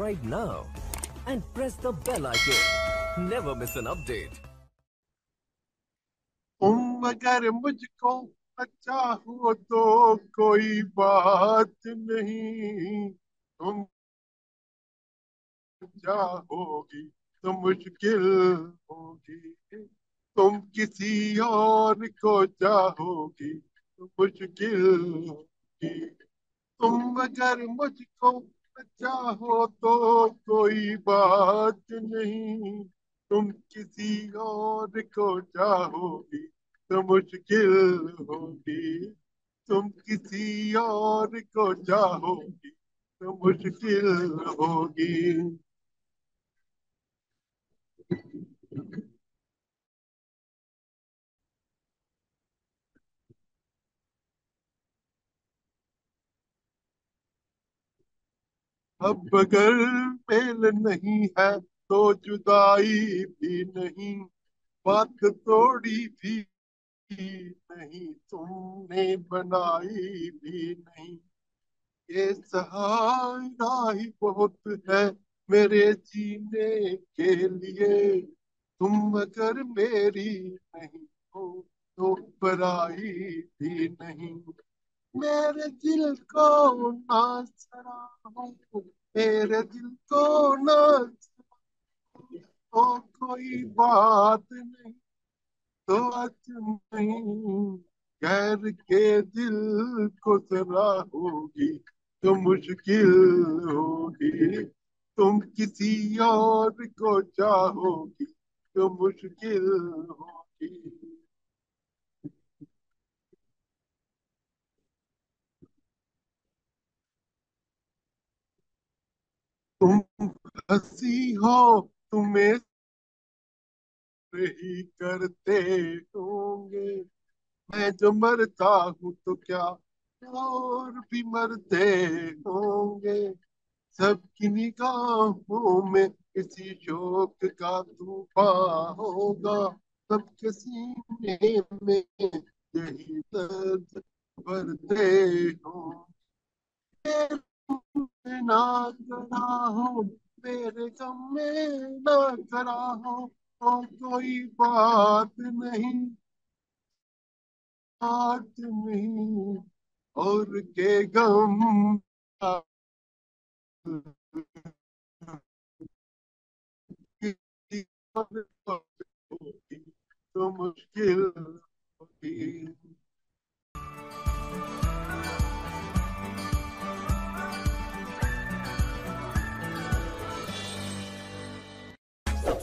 Subscribe now and press the bell icon. Never miss an update. तुम अगर मुझको अच्छा हो तो कोई बात नहीं तुम चाहोगी तो मुश्किल होगी तुम किसी और को चाहोगी तो मुश्किल होगी तुम अगर मुझको चाहो तो कोई बात नहीं। तुम किसी और को चाहोगी तो मुश्किल होगी। तुम किसी और को चाहोगी तो मुश्किल होगी। अब अगर मेल नहीं है तो जुदाई भी नहीं, बात तोड़ी भी नहीं, तुमने बनाई भी नहीं। ये सहारा ही बहुत है मेरे जीने के लिए, तुम अगर मेरी नहीं हो तो पराई भी नहीं। मेरे दिल को ना सराहो मेरे दिल को ना तो कोई बात नहीं तो नहीं, गैर के दिल को सराहोगी तो मुश्किल होगी। तुम किसी और को चाहोगी तो मुश्किल होगी। तुम हँसी हो, तुम्हें ही करते होंगे। मैं जो मरता हूँ तो क्या और भी मरते होंगे? सबकी निगाहों में किसी शोक का तूफ़ान होगा। सबके सीने में यही दर्द भरते हो ना करा हो मेरे गम में ना करा हो तो कोई बात नहीं बात नहीं और के गम तो मुश्किल होगी